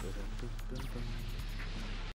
Dun, dun, dun, dun.